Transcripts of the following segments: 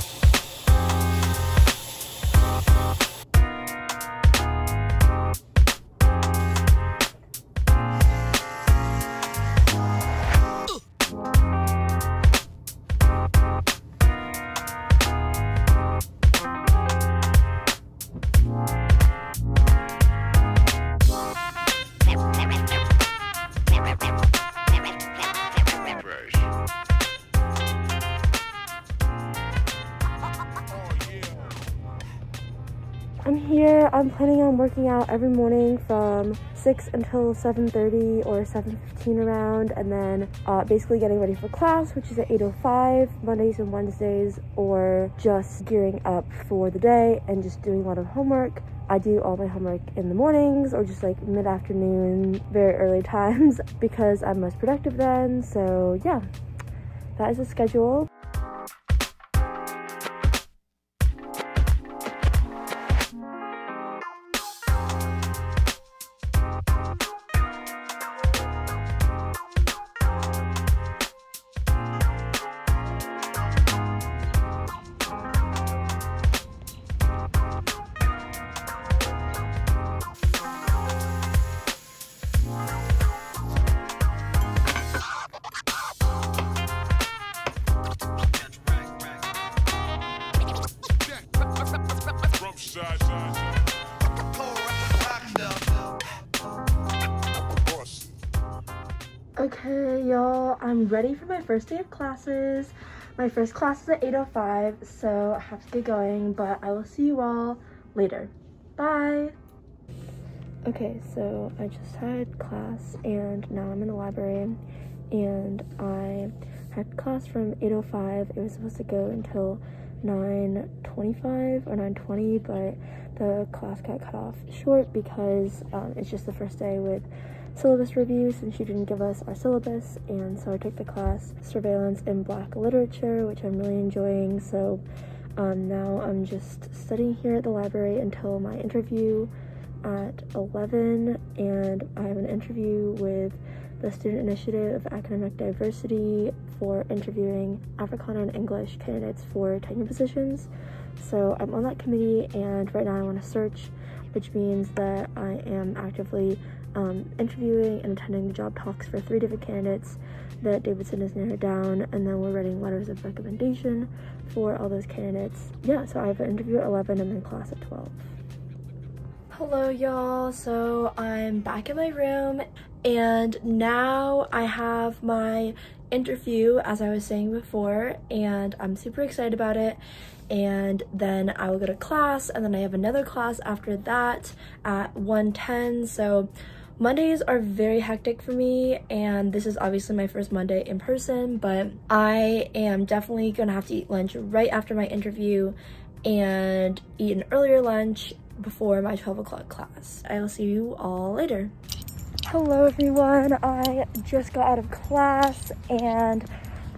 I'm working out every morning from 6 until 7.30 or 7.15 around and then uh, basically getting ready for class which is at 8.05 Mondays and Wednesdays or just gearing up for the day and just doing a lot of homework. I do all my homework in the mornings or just like mid-afternoon, very early times because I'm most productive then. So yeah, that is the schedule. Okay, y'all, I'm ready for my first day of classes. My first class is at 8.05, so I have to get going, but I will see you all later. Bye! Okay, so I just had class and now I'm in the library and I had class from 8.05. It was supposed to go until 9.25 or 9.20, but the class got cut off short because um, it's just the first day with syllabus review since she didn't give us our syllabus and so I took the class surveillance in black literature which I'm really enjoying so um, now I'm just studying here at the library until my interview at 11 and I have an interview with the Student Initiative of Academic Diversity for interviewing Africana and English candidates for tenure positions. So I'm on that committee and right now I want to search which means that I am actively um, interviewing and attending the job talks for three different candidates that Davidson has narrowed down, and then we're writing letters of recommendation for all those candidates. Yeah, so I have an interview at 11 and then class at 12. Hello y'all, so I'm back in my room and now I have my interview as I was saying before and I'm super excited about it and then I will go to class and then I have another class after that at 1:10. so Mondays are very hectic for me and this is obviously my first Monday in person but I am definitely gonna have to eat lunch right after my interview and eat an earlier lunch before my 12 o'clock class. I will see you all later. Hello everyone, I just got out of class and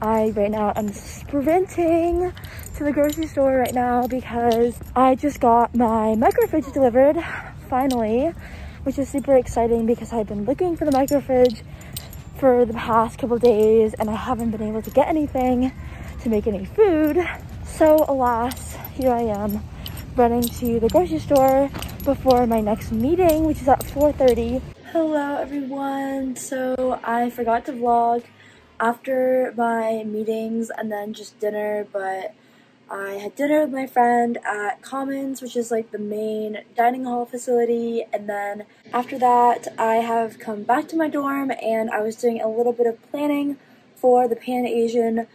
I right now I'm sprinting to the grocery store right now because I just got my microfridge delivered finally which is super exciting because I've been looking for the microfridge for the past couple days and I haven't been able to get anything to make any food. So alas, here I am running to the grocery store before my next meeting, which is at 4.30. Hello everyone. So I forgot to vlog after my meetings and then just dinner, but I had dinner with my friend at Commons, which is like the main dining hall facility, and then after that, I have come back to my dorm and I was doing a little bit of planning for the Pan Asian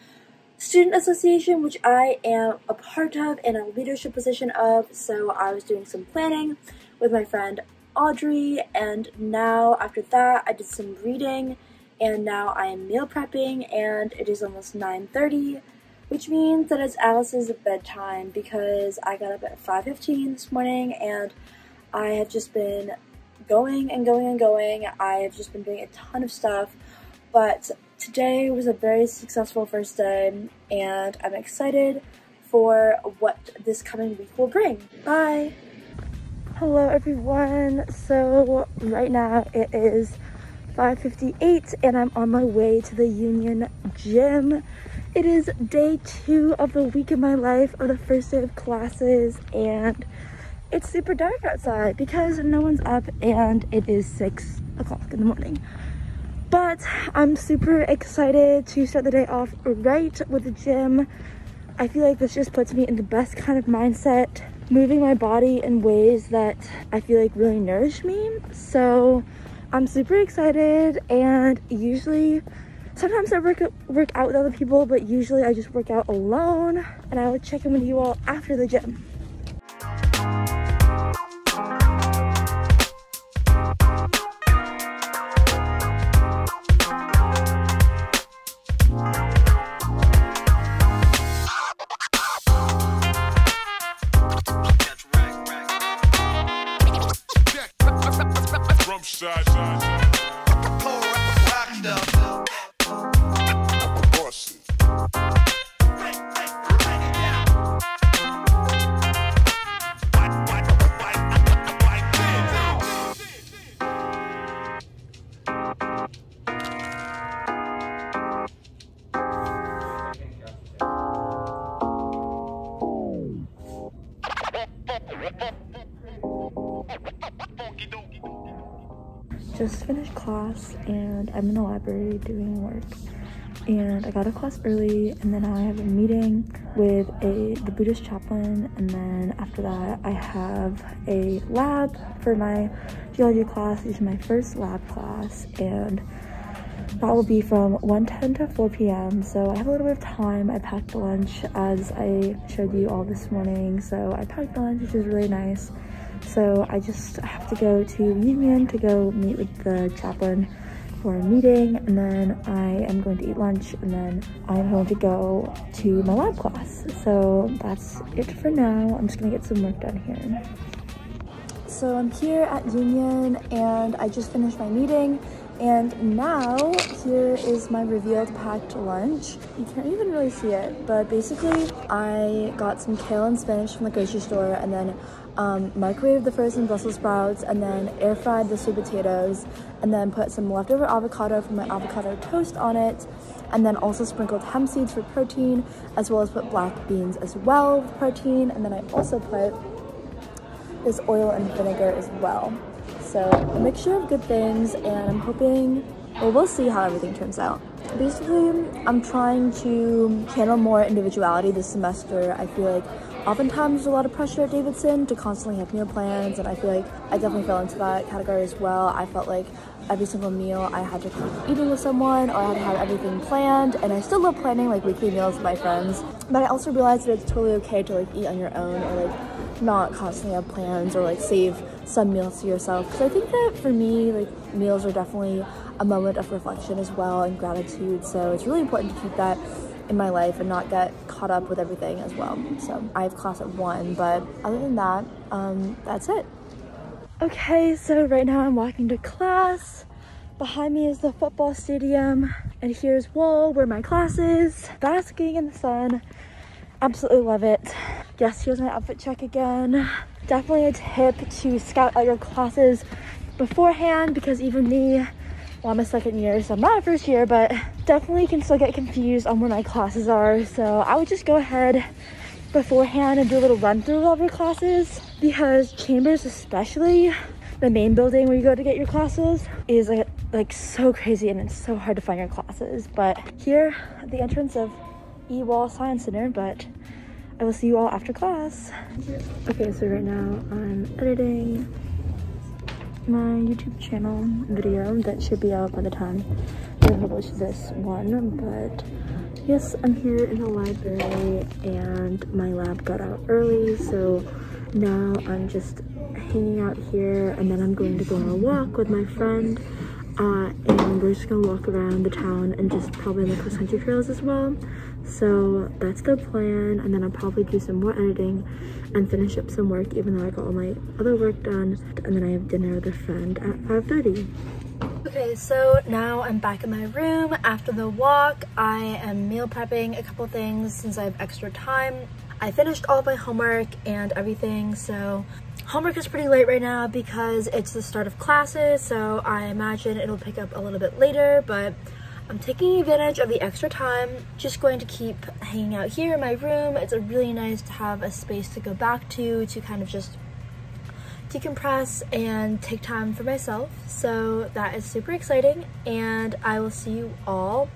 Student Association, which I am a part of and a leadership position of. So I was doing some planning with my friend Audrey, and now after that, I did some reading, and now I am meal prepping, and it is almost 9:30 which means that it's Alice's bedtime because I got up at 5.15 this morning and I have just been going and going and going. I have just been doing a ton of stuff, but today was a very successful first day and I'm excited for what this coming week will bring. Bye! Hello everyone. So right now it is 5.58 and I'm on my way to the Union Gym. It is day two of the week of my life of the first day of classes and it's super dark outside because no one's up and it is six o'clock in the morning. But I'm super excited to start the day off right with the gym. I feel like this just puts me in the best kind of mindset, moving my body in ways that I feel like really nourish me. So I'm super excited and usually sometimes I work work out with other people, but usually I just work out alone and I will check in with you all after the gym. Just finished class and I'm in the library doing work and I got a class early and then I have a meeting with a the Buddhist chaplain and then after that I have a lab for my geology class. This is my first lab class and that will be from 1.10 to 4 p.m. So I have a little bit of time. I packed lunch as I showed you all this morning. So I packed lunch, which is really nice. So I just have to go to Union to go meet with the chaplain for a meeting and then I am going to eat lunch and then I'm going to go to my lab class. So that's it for now. I'm just gonna get some work done here. So I'm here at Union and I just finished my meeting and now here is my revealed packed lunch. You can't even really see it, but basically I got some kale and spinach from the grocery store and then um, microwaved the frozen Brussels sprouts and then air fried the sweet potatoes and then put some leftover avocado from my avocado toast on it and then also sprinkled hemp seeds for protein as well as put black beans as well with protein and then I also put this oil and vinegar as well. So a mixture of good things and I'm hoping, well we'll see how everything turns out. Basically, I'm trying to channel more individuality this semester. I feel like oftentimes there's a lot of pressure at Davidson to constantly have meal plans and I feel like I definitely fell into that category as well. I felt like every single meal I had to keep eating with someone or I had to have everything planned and I still love planning like weekly meals with my friends. But I also realized that it's totally okay to like eat on your own or like not constantly have plans or like save some meals to yourself. Because I think that for me like meals are definitely a moment of reflection as well and gratitude. So it's really important to keep that in my life and not get caught up with everything as well. So I have class at one, but other than that, um, that's it. Okay, so right now I'm walking to class. Behind me is the football stadium, and here's Wall, where my class is. Basking in the sun. Absolutely love it. Yes, here's my outfit check again. Definitely a tip to scout out your classes beforehand because even me well, I'm a second year, so I'm not a first year, but definitely can still get confused on where my classes are. So I would just go ahead beforehand and do a little run through of your classes because Chambers, especially the main building where you go to get your classes, is like, like so crazy and it's so hard to find your classes. But here at the entrance of E-Wall Science Center, but I will see you all after class. Okay, so right now I'm editing my YouTube channel video that should be out by the time I publish this one. But yes, I'm here in the library and my lab got out early. So now I'm just hanging out here and then I'm going to go on a walk with my friend. Uh, and we're just gonna walk around the town and just probably look cross country trails as well. So that's the plan and then I'll probably do some more editing and finish up some work even though I got all my other work done and then I have dinner with a friend at 5.30. Okay, so now I'm back in my room after the walk. I am meal prepping a couple things since I have extra time. I finished all my homework and everything, so Homework is pretty late right now because it's the start of classes, so I imagine it'll pick up a little bit later, but I'm taking advantage of the extra time, just going to keep hanging out here in my room. It's a really nice to have a space to go back to, to kind of just decompress and take time for myself. So that is super exciting and I will see you all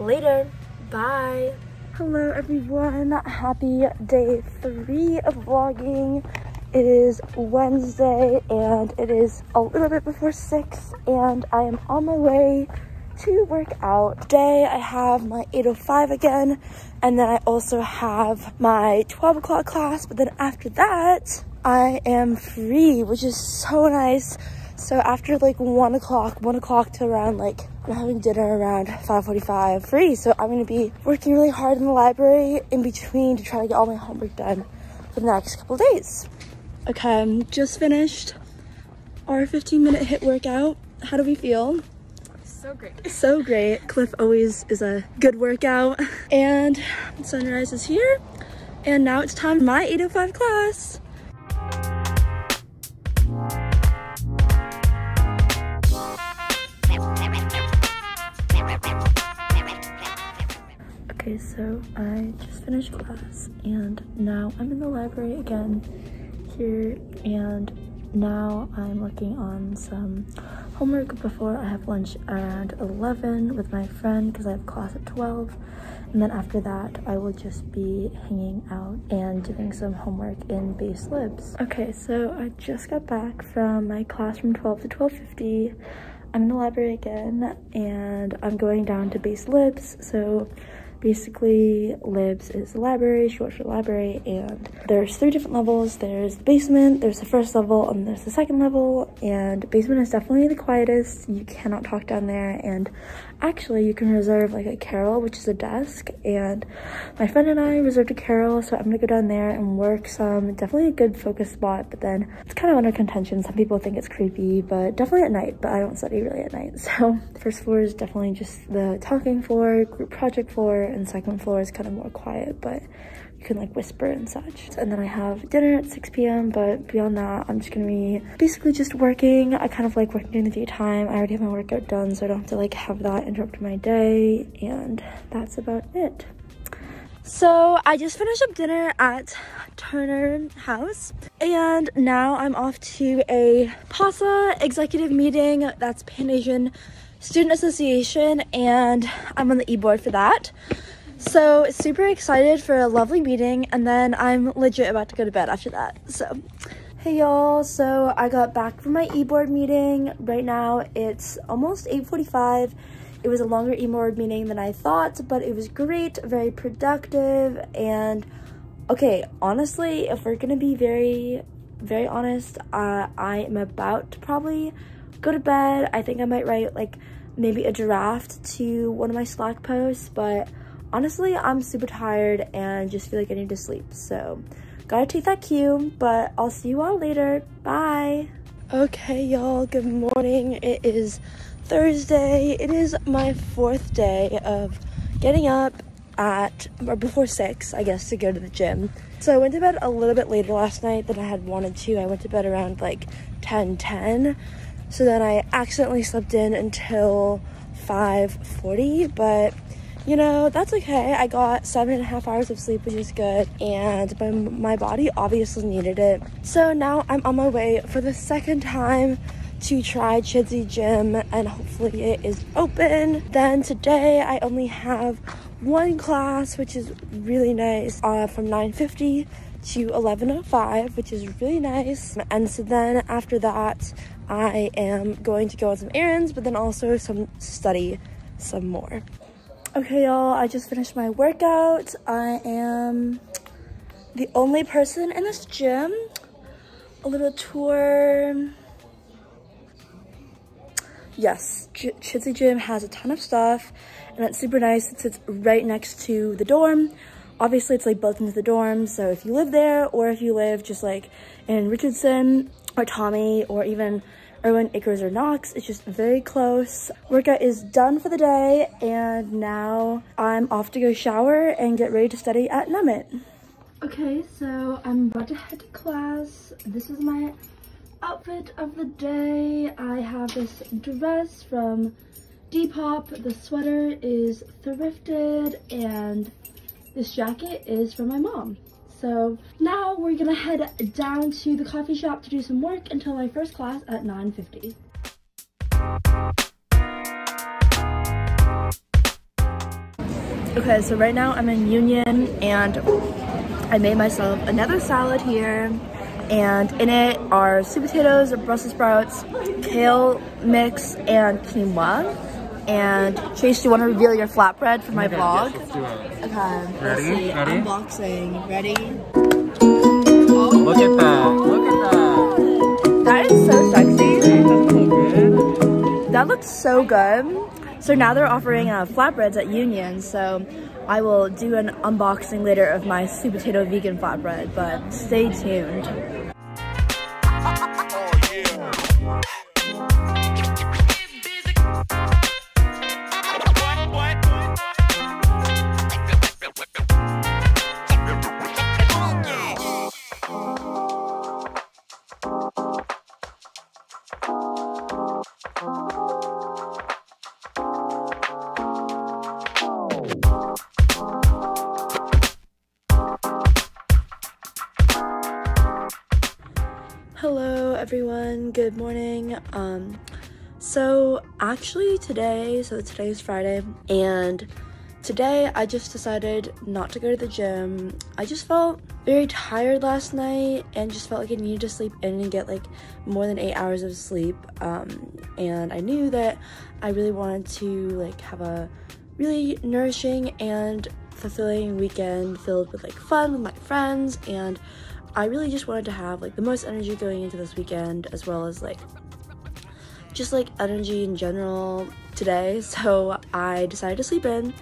later. Bye. Hello everyone, happy day three of vlogging. It is Wednesday and it is a little bit before six and I am on my way to work out. Today I have my 8.05 again and then I also have my 12 o'clock class but then after that I am free which is so nice. So after like one o'clock, one o'clock to around like I'm having dinner around 5.45 free. So I'm gonna be working really hard in the library in between to try to get all my homework done for the next couple days. Okay, I'm just finished our 15 minute HIIT workout. How do we feel? So great. So great. Cliff always is a good workout. And sunrise is here. And now it's time for my 805 class. Okay, so I just finished class and now I'm in the library again here and now I'm working on some homework before I have lunch around 11 with my friend because I have class at 12 and then after that I will just be hanging out and doing some homework in base libs. Okay, so I just got back from my class from 12 to 12.50. I'm in the library again and I'm going down to base libs so basically libs is the library short for library and there's three different levels. There's the basement there's the first level and there's the second level. And basement is definitely the quietest. You cannot talk down there. And actually you can reserve like a carrel which is a desk. And my friend and i reserved a carrel so i'm gonna go down there and work some. Definitely a good focus spot but then it's kind of under contention. Some people think it's creepy but definitely at night but i don't study really at night. So first floor is definitely just the talking floor group project floor and second floor is kind of more quiet, but you can like whisper and such. And then I have dinner at 6 p.m. But beyond that, I'm just gonna be basically just working. I kind of like working during the daytime. I already have my workout done, so I don't have to like have that interrupt my day. And that's about it. So I just finished up dinner at Turner House and now I'm off to a PASA executive meeting. That's Pan Asian Student Association and I'm on the e-board for that. So super excited for a lovely meeting and then I'm legit about to go to bed after that. So hey y'all, so I got back from my e-board meeting. Right now it's almost 8.45. It was a longer e-board meeting than I thought, but it was great, very productive, and okay, honestly, if we're gonna be very, very honest, uh, I am about to probably go to bed. I think I might write like maybe a draft to one of my Slack posts, but honestly, I'm super tired and just feel like I need to sleep. So gotta take that cue, but I'll see you all later. Bye. Okay, y'all, good morning. It is Thursday. It is my fourth day of getting up at, or before six, I guess, to go to the gym. So I went to bed a little bit later last night than I had wanted to. I went to bed around like 10, 10. So then I accidentally slept in until 5.40, but you know, that's okay. I got seven and a half hours of sleep, which is good, and my, my body obviously needed it. So now I'm on my way for the second time to try Chidsey Gym, and hopefully it is open. Then today I only have one class, which is really nice, uh, from 9.50 to 11.05, which is really nice. And so then after that, I am going to go on some errands, but then also some study some more. Okay, y'all, I just finished my workout. I am the only person in this gym. A little tour. Yes, Ch Gym has a ton of stuff, and it's super nice. It sits right next to the dorm. Obviously, it's like built into the dorm, so if you live there, or if you live just like in Richardson, or Tommy, or even Irwin Acres or Knox. It's just very close. Workout is done for the day and now I'm off to go shower and get ready to study at Nummit. Okay, so I'm about to head to class. This is my outfit of the day. I have this dress from Depop. The sweater is thrifted and this jacket is from my mom. So now we're gonna head down to the coffee shop to do some work until my first class at 9.50. Okay, so right now I'm in Union and I made myself another salad here and in it are sweet potatoes, Brussels sprouts, kale mix, and quinoa. And Chase, do you want to reveal your flatbread for my okay, vlog? Yes, okay, Ready? let's see. Ready? Unboxing. Ready? Oh. Look at that. Look at that. That is so sexy. That looks so good. So now they're offering uh, flatbreads at Union, so I will do an unboxing later of my sweet potato vegan flatbread, but stay tuned. Everyone. Good morning. Um so actually today so today is friday and today i just decided not to go to the gym. I just felt very tired last night and just felt like i needed to sleep in and get like more than eight hours of sleep. Um and i knew that i really wanted to like have a really nourishing and fulfilling weekend filled with like fun with my friends and I really just wanted to have like the most energy going into this weekend as well as like just like energy in general today. So I decided to sleep in.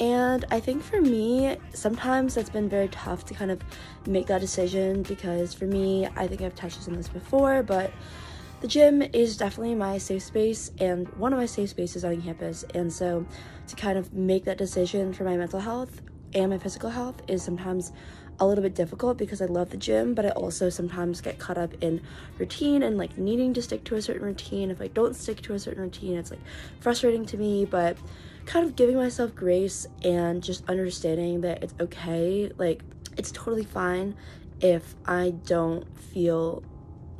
And I think for me sometimes that's been very tough to kind of make that decision because for me I think I've touched on this before but the gym is definitely my safe space and one of my safe spaces on campus. And so to kind of make that decision for my mental health and my physical health is sometimes a little bit difficult because I love the gym, but I also sometimes get caught up in routine and like needing to stick to a certain routine. If I don't stick to a certain routine, it's like frustrating to me, but kind of giving myself grace and just understanding that it's okay. Like, it's totally fine if I don't feel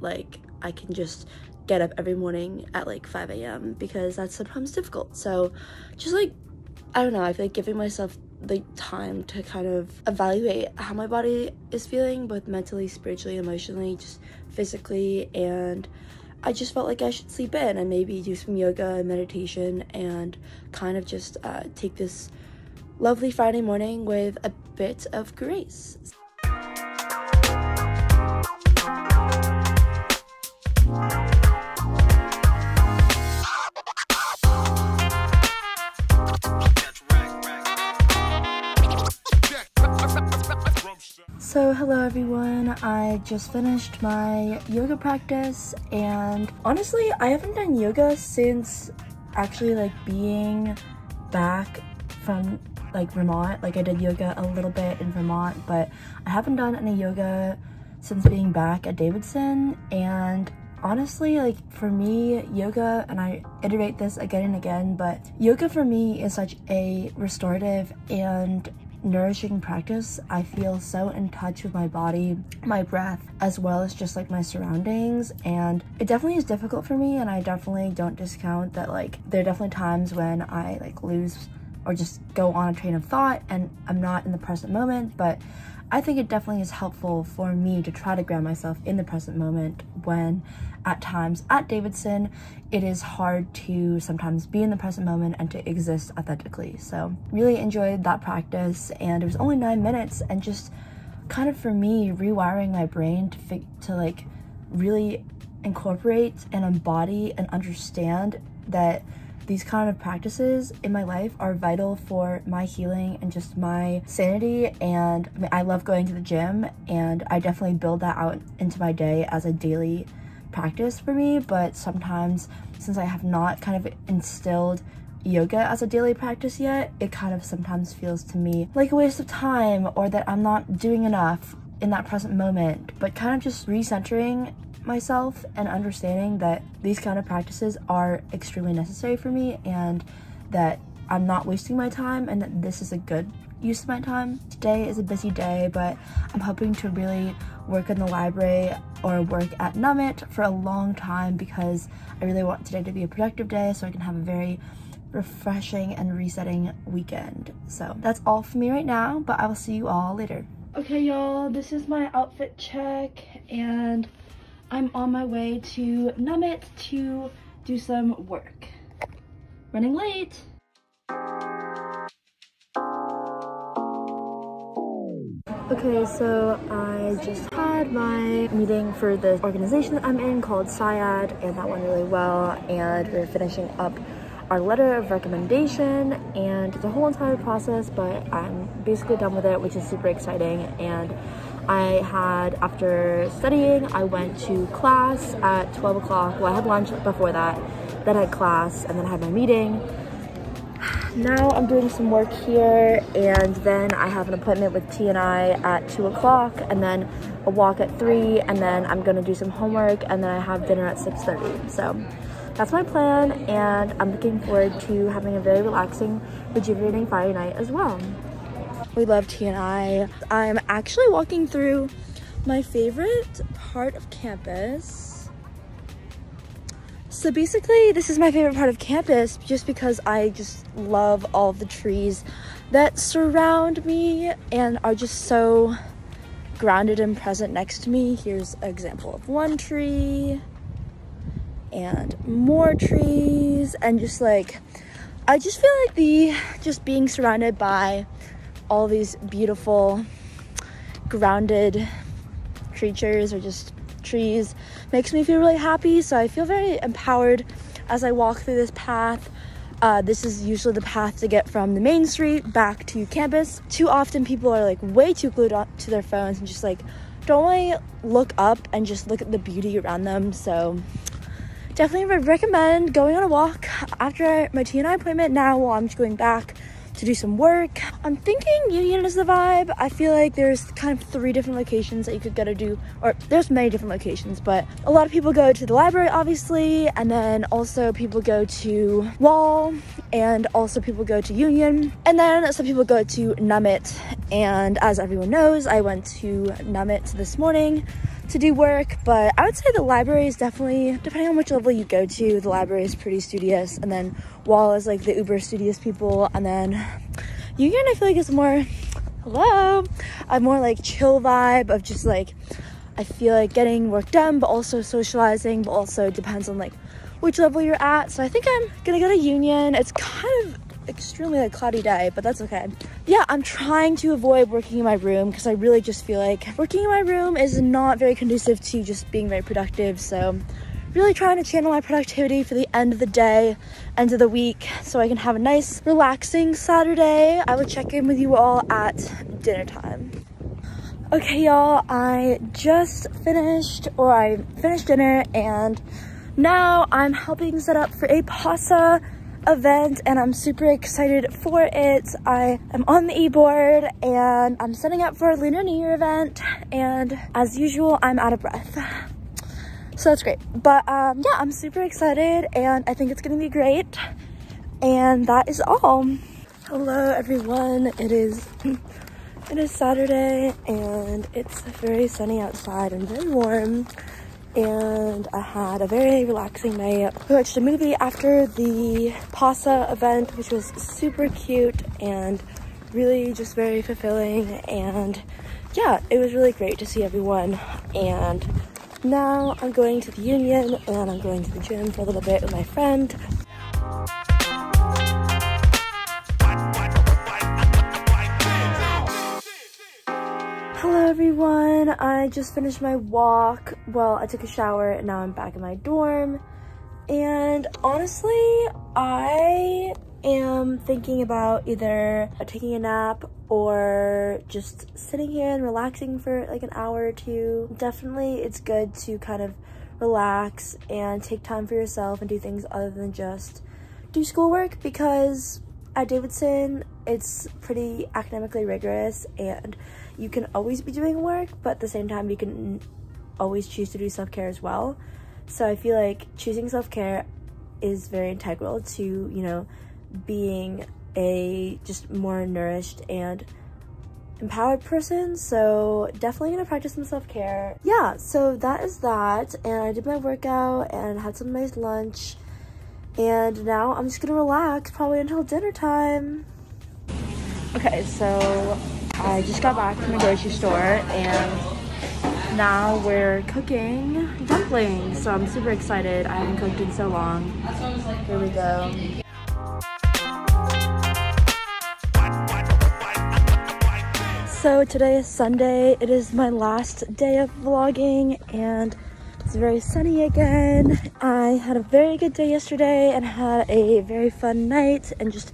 like I can just get up every morning at like 5 a.m. because that's sometimes difficult. So, just like, I don't know, I feel like giving myself the time to kind of evaluate how my body is feeling, both mentally, spiritually, emotionally, just physically. And I just felt like I should sleep in and maybe do some yoga and meditation and kind of just uh, take this lovely Friday morning with a bit of grace. So hello everyone, I just finished my yoga practice and honestly I haven't done yoga since actually like being back from like Vermont. Like I did yoga a little bit in Vermont but I haven't done any yoga since being back at Davidson and honestly like for me yoga and i iterate this again and again but yoga for me is such a restorative and nourishing practice, I feel so in touch with my body, my breath, as well as just like my surroundings. And it definitely is difficult for me. And I definitely don't discount that, like, there are definitely times when I like lose or just go on a train of thought and I'm not in the present moment. But I think it definitely is helpful for me to try to ground myself in the present moment when at times at Davidson, it is hard to sometimes be in the present moment and to exist authentically. So really enjoyed that practice and it was only nine minutes and just kind of for me rewiring my brain to to like really incorporate and embody and understand that these kind of practices in my life are vital for my healing and just my sanity and I, mean, I love going to the gym and I definitely build that out into my day as a daily practice for me but sometimes since I have not kind of instilled yoga as a daily practice yet, it kind of sometimes feels to me like a waste of time or that I'm not doing enough in that present moment. But kind of just recentering myself and understanding that these kind of practices are extremely necessary for me and that I'm not wasting my time and that this is a good use of my time. Today is a busy day, but I'm hoping to really work in the library or work at Nummit for a long time because I really want today to be a productive day so I can have a very refreshing and resetting weekend. So that's all for me right now, but I will see you all later. Okay, y'all, this is my outfit check and I'm on my way to Nummit to do some work. Running late. Okay, so I just had my meeting for the organization that I'm in called SIAD, and that went really well. And we're finishing up our letter of recommendation, and the whole entire process, but I'm basically done with it, which is super exciting. And I had, after studying, I went to class at 12 o'clock. Well, I had lunch before that, then I had class, and then I had my meeting now I'm doing some work here and then I have an appointment with T and I at 2 o'clock and then a walk at 3 and then I'm gonna do some homework and then I have dinner at 6.30. So that's my plan and I'm looking forward to having a very relaxing, rejuvenating Friday night as well. We love T and I. I'm actually walking through my favorite part of campus so basically, this is my favorite part of campus just because I just love all the trees that surround me and are just so grounded and present next to me. Here's an example of one tree and more trees and just like I just feel like the just being surrounded by all these beautiful grounded creatures or just trees makes me feel really happy. So I feel very empowered as I walk through this path. Uh, this is usually the path to get from the main street back to campus. Too often people are like way too glued up to their phones and just like don't really look up and just look at the beauty around them. So definitely would recommend going on a walk after my T and I appointment now while I'm just going back to do some work. I'm thinking Union is the vibe. I feel like there's kind of three different locations that you could go to do, or there's many different locations, but a lot of people go to the library, obviously, and then also people go to Wall, and also people go to Union, and then some people go to Nummit. And as everyone knows, I went to Nummit this morning to do work, but I would say the library is definitely, depending on which level you go to, the library is pretty studious, and then Wall is like the uber studious people, and then Union I feel like is more, hello, a more like chill vibe of just like, I feel like getting work done, but also socializing, but also depends on like which level you're at. So I think I'm gonna go to Union. It's kind of extremely like cloudy day, but that's okay. Yeah, I'm trying to avoid working in my room because I really just feel like working in my room is not very conducive to just being very productive. So really trying to channel my productivity for the end of the day, end of the week, so I can have a nice relaxing Saturday. I will check in with you all at dinner time. Okay, y'all, I just finished, or I finished dinner and now I'm helping set up for a PASA event and I'm super excited for it. I am on the e-board and I'm setting up for a Lunar New Year event and as usual, I'm out of breath. So that's great. But um, yeah, I'm super excited and I think it's gonna be great. And that is all. Hello everyone, it is it is Saturday and it's very sunny outside and very warm and I had a very relaxing night. We watched a movie after the PASA event, which was super cute and really just very fulfilling. And yeah, it was really great to see everyone. And now I'm going to the Union and I'm going to the gym for a little bit with my friend. Everyone. I just finished my walk. Well, I took a shower and now I'm back in my dorm. And honestly, I am thinking about either taking a nap or just sitting here and relaxing for like an hour or two. Definitely it's good to kind of relax and take time for yourself and do things other than just do schoolwork because at Davidson, it's pretty academically rigorous and you can always be doing work, but at the same time, you can always choose to do self-care as well. So I feel like choosing self-care is very integral to, you know, being a just more nourished and empowered person. So definitely gonna practice some self-care. Yeah so that is that. And i did my workout and had some nice lunch. And now i'm just gonna relax probably until dinner time okay so i just got back from the grocery store and now we're cooking dumplings so i'm super excited i haven't cooked in so long here we go So today is Sunday. It is my last day of vlogging and it's very sunny again. I had a very good day yesterday and had a very fun night and just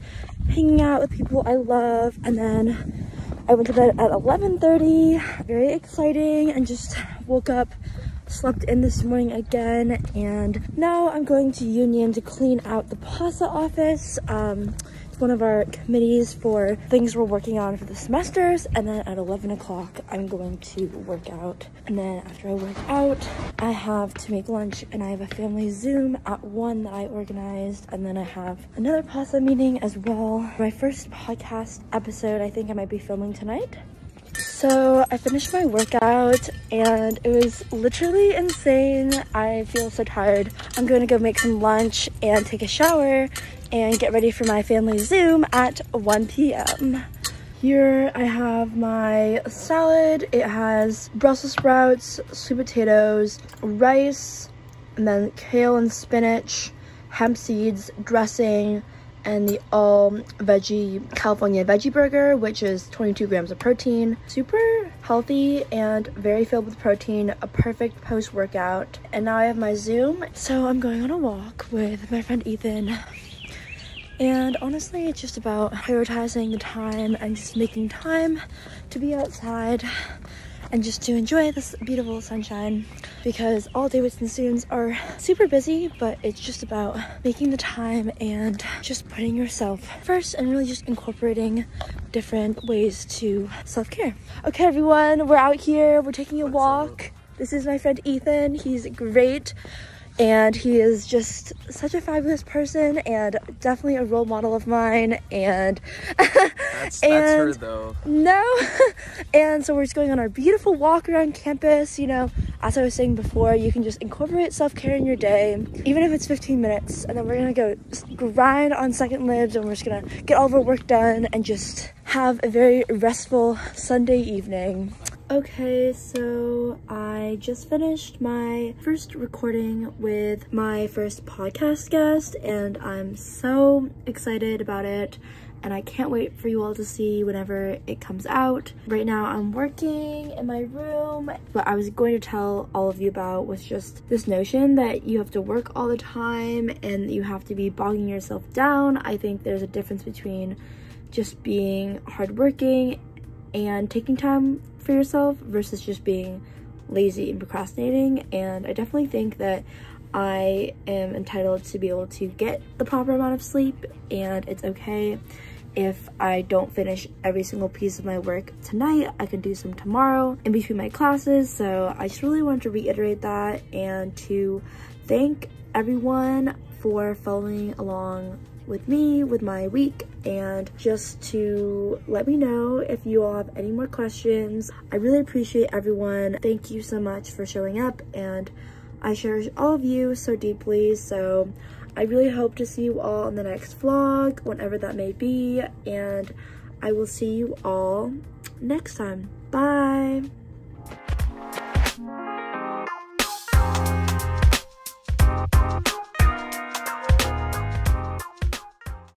hanging out with people I love. And then I went to bed at 11.30, very exciting and just woke up slept in this morning again and now I'm going to Union to clean out the PASA office. Um, one of our committees for things we're working on for the semesters. And then at 11 o'clock, I'm going to work out. And then after I work out, I have to make lunch and I have a family Zoom at 1 that I organized. And then I have another PASA meeting as well. My first podcast episode, I think I might be filming tonight. So I finished my workout and it was literally insane. I feel so tired. I'm going to go make some lunch and take a shower and get ready for my family Zoom at 1 p.m. Here I have my salad. It has Brussels sprouts, sweet potatoes, rice, and then kale and spinach, hemp seeds, dressing, and the all veggie California veggie burger, which is 22 grams of protein. Super healthy and very filled with protein, a perfect post workout. And now I have my Zoom. So I'm going on a walk with my friend Ethan and honestly, it's just about prioritizing the time and just making time to be outside and just to enjoy this beautiful sunshine because all Davidson students are super busy, but it's just about making the time and just putting yourself first and really just incorporating different ways to self-care. Okay, everyone, we're out here. We're taking a walk. This is my friend Ethan. He's great and he is just such a fabulous person and definitely a role model of mine. And that's, and that's her though. no and so we're just going on our beautiful walk around campus you know. As i was saying before you can just incorporate self-care in your day even if it's 15 minutes and then we're gonna go grind on second libs and we're just gonna get all of our work done and just have a very restful sunday evening Okay, so I just finished my first recording with my first podcast guest and I'm so excited about it and I can't wait for you all to see whenever it comes out. Right now I'm working in my room. What I was going to tell all of you about was just this notion that you have to work all the time and you have to be bogging yourself down. I think there's a difference between just being hardworking and taking time for yourself versus just being lazy and procrastinating. And I definitely think that I am entitled to be able to get the proper amount of sleep and it's okay if I don't finish every single piece of my work tonight, I can do some tomorrow in between my classes. So I just really wanted to reiterate that and to thank everyone for following along with me with my week and just to let me know if you all have any more questions. I really appreciate everyone. Thank you so much for showing up and I cherish all of you so deeply. So I really hope to see you all in the next vlog, whenever that may be. And I will see you all next time. Bye.